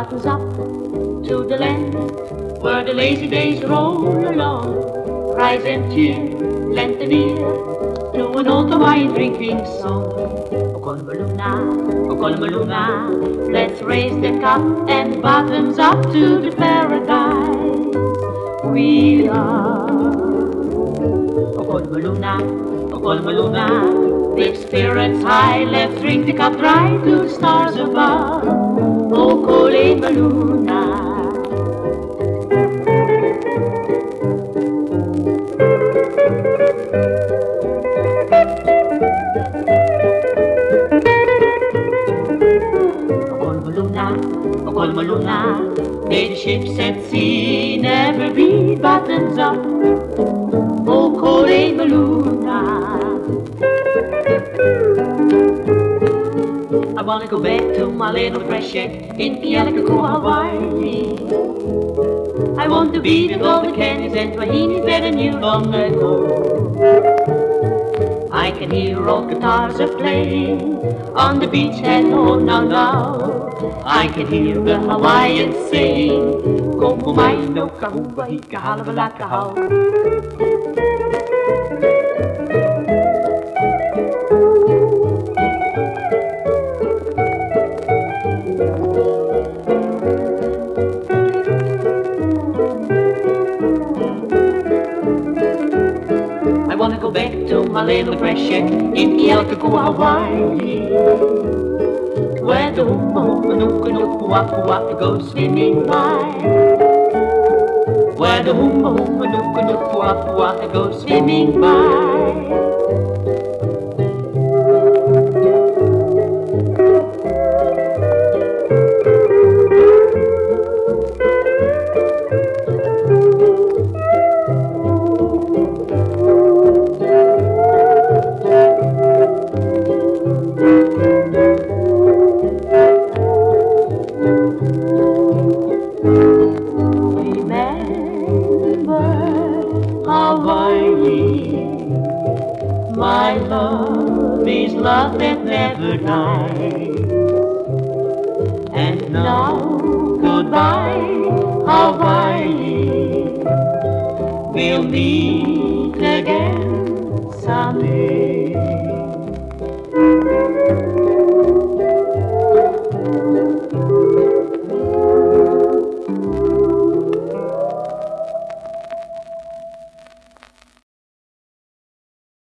buttons up to the land where the lazy days roll along. Rise and cheer, lend an ear to an old Hawaiian drinking song. Okole Maluna, Okolmaluna, let's raise the cup and buttons up to the paradise we love. Okole Maluna, Okolmaluna, big spirits high, let's drink the cup dry to the stars above. May the ships at sea never be buttons up. Wanna go back to my little fresh shack in Kealakekua, Hawaii. I want to be the golden canyons and Tahiti's that I knew long ago. I can hear old guitars a playing on the beach and oh now. I can hear the Hawaiians saying, Como mai no kahuwahi ka halawala go back to my little shack in Kealakekua, Hawaii. Where the huma huma nuka nuka waka waka go swimming by. Where the humuhumunukunukuapua'a go swimming by. My love is love that never dies. And now goodbye, Hawaii. We'll meet again someday.